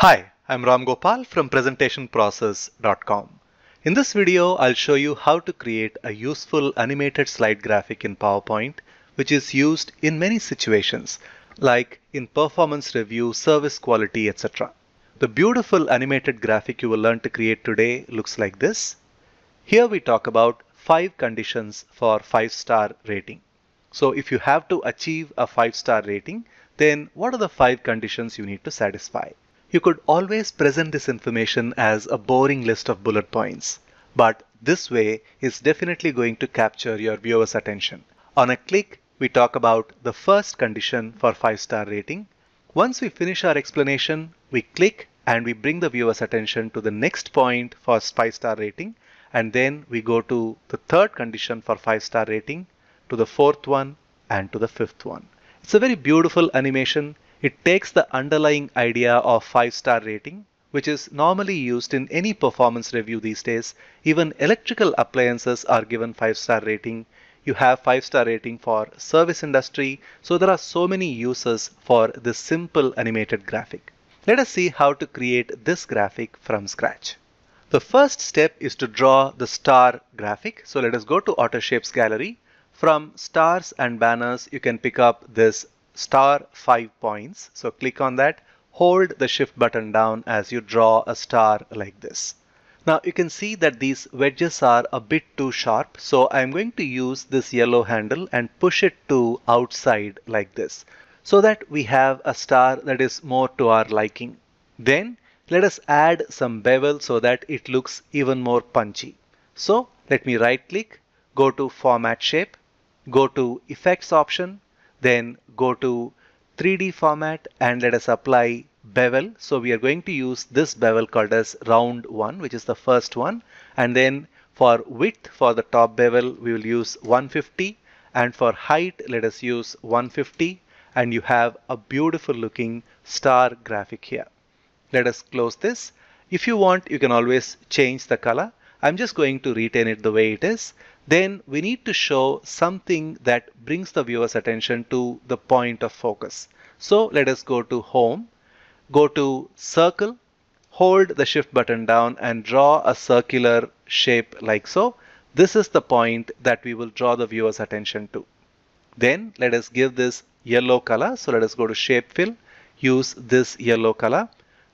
Hi, I'm Ram Gopal from presentationprocess.com. In this video, I'll show you how to create a useful animated slide graphic in PowerPoint, which is used in many situations, like in performance review, service quality, etc. The beautiful animated graphic you will learn to create today looks like this. Here we talk about five conditions for five star rating. So if you have to achieve a five star rating, then what are the five conditions you need to satisfy? You could always present this information as a boring list of bullet points, but this way is definitely going to capture your viewer's attention. On a click, we talk about the first condition for 5-star rating. Once we finish our explanation, we click and we bring the viewer's attention to the next point for 5-star rating and then we go to the third condition for 5-star rating, to the fourth one and to the fifth one. It's a very beautiful animation it takes the underlying idea of 5-star rating, which is normally used in any performance review these days. Even electrical appliances are given 5-star rating. You have 5-star rating for service industry. So there are so many uses for this simple animated graphic. Let us see how to create this graphic from scratch. The first step is to draw the star graphic. So let us go to AutoShapes gallery. From stars and banners, you can pick up this star 5 points. So click on that, hold the shift button down as you draw a star like this. Now you can see that these wedges are a bit too sharp. So I'm going to use this yellow handle and push it to outside like this so that we have a star that is more to our liking. Then let us add some bevel so that it looks even more punchy. So let me right click, go to format shape, go to effects option, then go to 3D format and let us apply bevel. So we are going to use this bevel called as round one, which is the first one. And then for width for the top bevel, we will use 150 and for height, let us use 150 and you have a beautiful looking star graphic here. Let us close this. If you want, you can always change the color. I'm just going to retain it the way it is then we need to show something that brings the viewer's attention to the point of focus. So let us go to home, go to circle, hold the shift button down and draw a circular shape like so. This is the point that we will draw the viewer's attention to. Then let us give this yellow color. So let us go to shape fill, use this yellow color.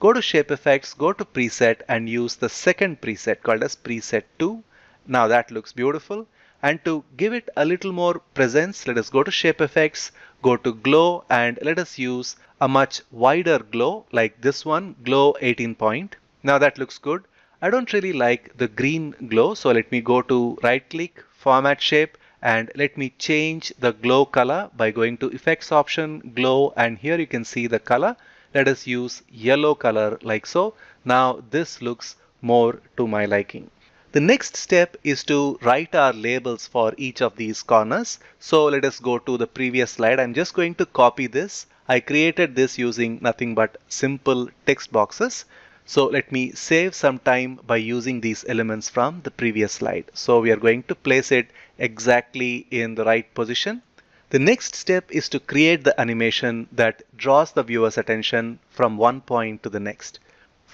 Go to shape effects, go to preset and use the second preset called as preset 2 now that looks beautiful. And to give it a little more presence, let us go to shape effects, go to glow and let us use a much wider glow like this one, glow 18 point. Now that looks good. I don't really like the green glow. So let me go to right click, format shape and let me change the glow color by going to effects option, glow and here you can see the color. Let us use yellow color like so. Now this looks more to my liking. The next step is to write our labels for each of these corners. So let us go to the previous slide. I'm just going to copy this. I created this using nothing but simple text boxes. So let me save some time by using these elements from the previous slide. So we are going to place it exactly in the right position. The next step is to create the animation that draws the viewer's attention from one point to the next.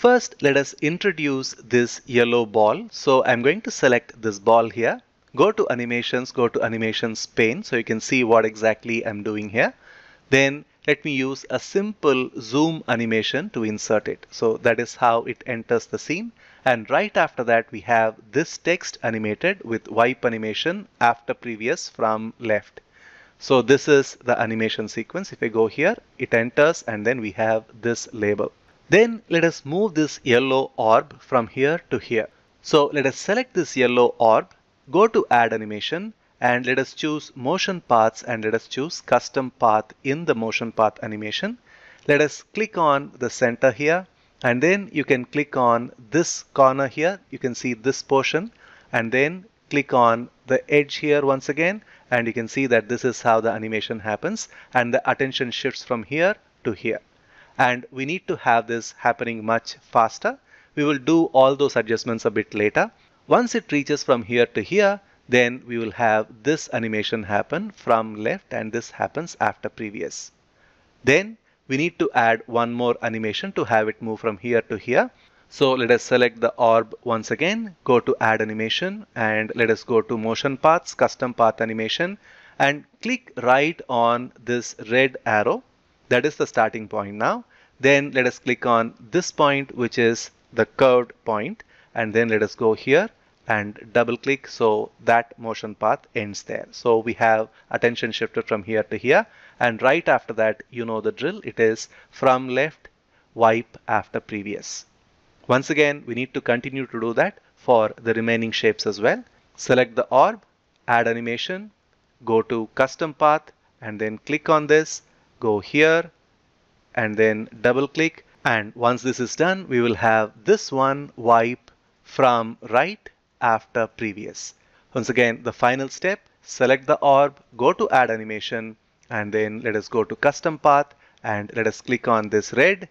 First, let us introduce this yellow ball. So I'm going to select this ball here. Go to animations, go to animations pane so you can see what exactly I'm doing here. Then let me use a simple zoom animation to insert it. So that is how it enters the scene. And right after that, we have this text animated with wipe animation after previous from left. So this is the animation sequence. If I go here, it enters and then we have this label. Then let us move this yellow orb from here to here. So let us select this yellow orb, go to add animation and let us choose motion paths and let us choose custom path in the motion path animation. Let us click on the center here and then you can click on this corner here. You can see this portion and then click on the edge here once again and you can see that this is how the animation happens and the attention shifts from here to here and we need to have this happening much faster. We will do all those adjustments a bit later. Once it reaches from here to here, then we will have this animation happen from left and this happens after previous. Then we need to add one more animation to have it move from here to here. So let us select the orb once again, go to add animation and let us go to motion paths, custom path animation and click right on this red arrow. That is the starting point now. Then let us click on this point which is the curved point and then let us go here and double click so that motion path ends there. So we have attention shifted from here to here and right after that you know the drill it is from left wipe after previous. Once again, we need to continue to do that for the remaining shapes as well. Select the orb, add animation, go to custom path and then click on this, go here and then double click. And once this is done, we will have this one wipe from right after previous. Once again, the final step, select the orb, go to add animation and then let us go to custom path and let us click on this red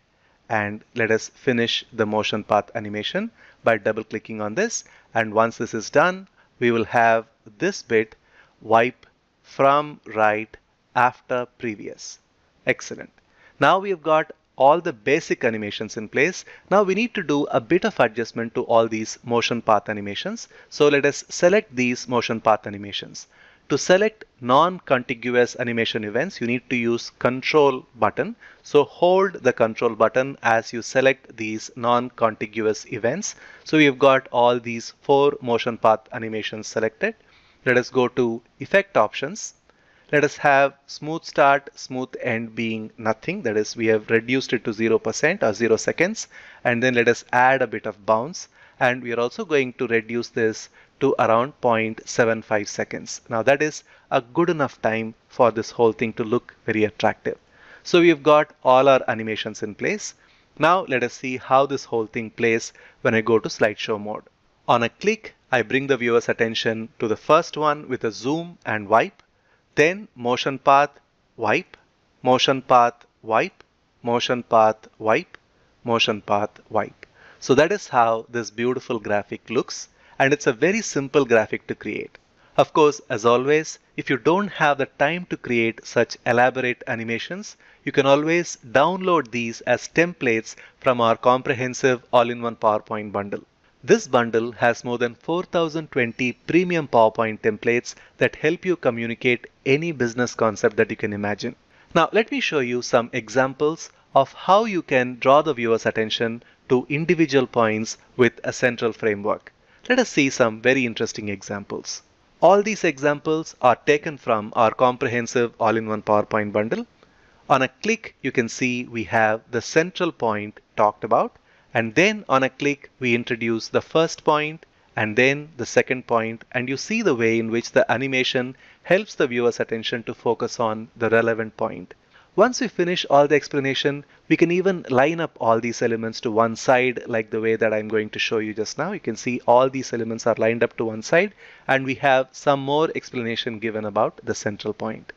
and let us finish the motion path animation by double clicking on this and once this is done we will have this bit wipe from right after previous excellent now we have got all the basic animations in place now we need to do a bit of adjustment to all these motion path animations so let us select these motion path animations to select non-contiguous animation events, you need to use control button. So hold the control button as you select these non-contiguous events. So we've got all these four motion path animations selected. Let us go to effect options. Let us have smooth start, smooth end being nothing. That is, we have reduced it to 0% or uh, 0 seconds. And then let us add a bit of bounce. And we are also going to reduce this to around 0.75 seconds. Now that is a good enough time for this whole thing to look very attractive. So we've got all our animations in place. Now let us see how this whole thing plays when I go to slideshow mode. On a click, I bring the viewer's attention to the first one with a zoom and wipe, then motion path, wipe, motion path, wipe, motion path, wipe, motion path, wipe. So that is how this beautiful graphic looks and it's a very simple graphic to create. Of course, as always, if you don't have the time to create such elaborate animations, you can always download these as templates from our comprehensive all-in-one PowerPoint bundle. This bundle has more than 4020 premium PowerPoint templates that help you communicate any business concept that you can imagine. Now let me show you some examples of how you can draw the viewer's attention to individual points with a central framework. Let us see some very interesting examples. All these examples are taken from our comprehensive all-in-one PowerPoint bundle. On a click, you can see we have the central point talked about. And then on a click, we introduce the first point and then the second. And you see the way in which the animation helps the viewer's attention to focus on the relevant point. Once we finish all the explanation, we can even line up all these elements to one side like the way that I'm going to show you just now. You can see all these elements are lined up to one side and we have some more explanation given about the central point.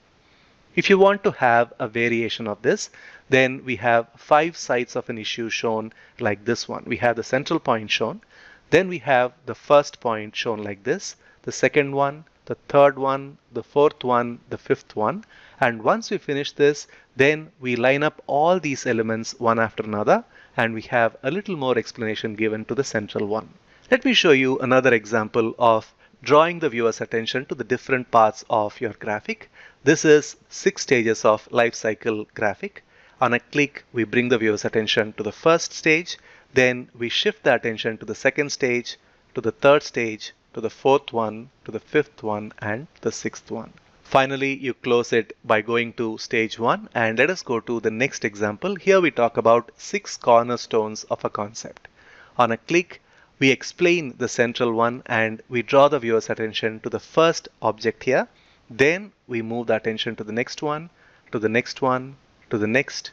If you want to have a variation of this, then we have five sides of an issue shown like this one. We have the central point shown. Then we have the first point shown like this, the second one, the third one, the fourth one, the fifth one. And once we finish this, then we line up all these elements one after another and we have a little more explanation given to the central one. Let me show you another example of drawing the viewer's attention to the different parts of your graphic. This is six stages of life cycle graphic. On a click, we bring the viewer's attention to the first stage, then we shift the attention to the second stage, to the third stage, to the fourth one, to the fifth one, and the sixth one. Finally, you close it by going to stage one and let us go to the next example. Here we talk about six cornerstones of a concept. On a click, we explain the central one and we draw the viewer's attention to the first object here. Then we move the attention to the next one, to the next one, to the next,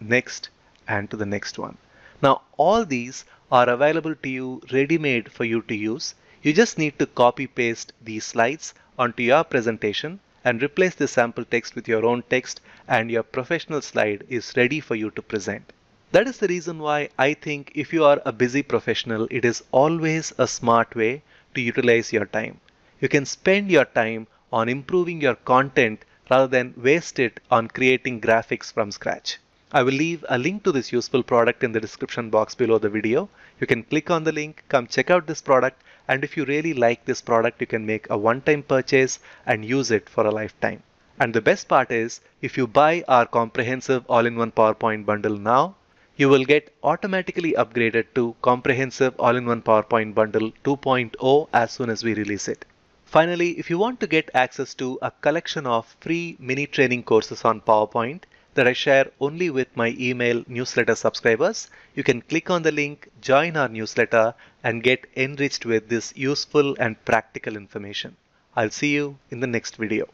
next, and to the next one. Now all these are available to you ready-made for you to use. You just need to copy paste these slides onto your presentation and replace the sample text with your own text and your professional slide is ready for you to present. That is the reason why I think if you are a busy professional, it is always a smart way to utilize your time. You can spend your time on improving your content rather than waste it on creating graphics from scratch. I will leave a link to this useful product in the description box below the video. You can click on the link, come check out this product, and if you really like this product, you can make a one-time purchase and use it for a lifetime. And the best part is, if you buy our comprehensive all-in-one PowerPoint bundle now, you will get automatically upgraded to comprehensive all-in-one PowerPoint bundle 2.0 as soon as we release it. Finally, if you want to get access to a collection of free mini training courses on PowerPoint, that I share only with my email newsletter subscribers. You can click on the link, join our newsletter, and get enriched with this useful and practical information. I'll see you in the next video.